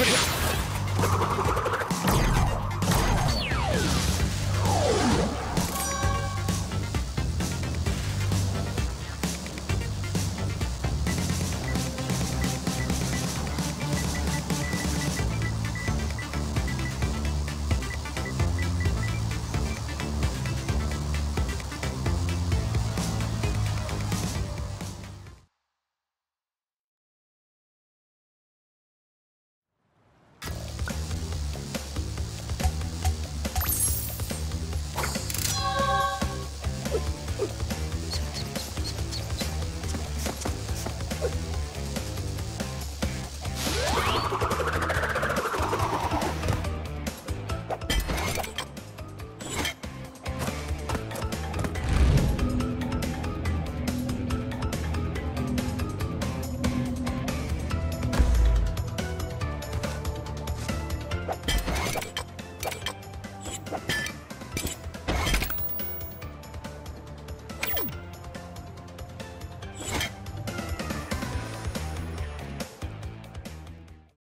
Yeah.